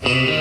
Mm-hmm.